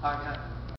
大家看。